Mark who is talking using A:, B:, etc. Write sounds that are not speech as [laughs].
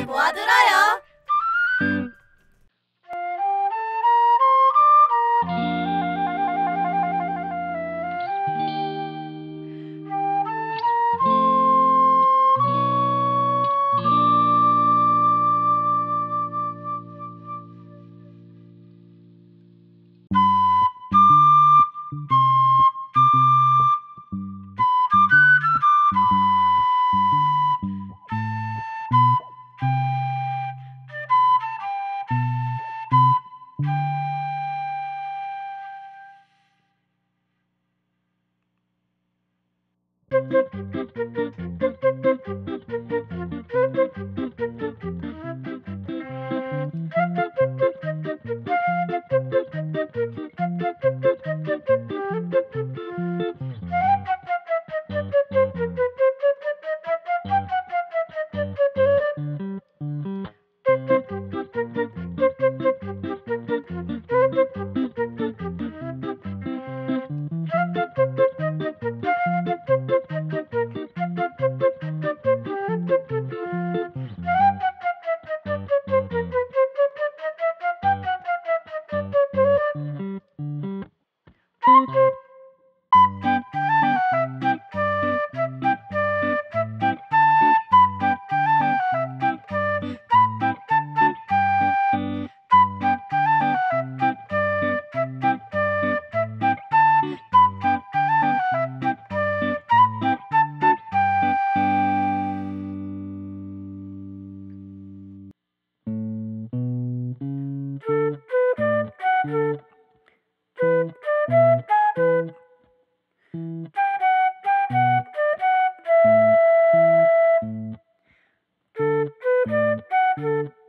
A: 모아들어요. Thank you. thank [laughs] you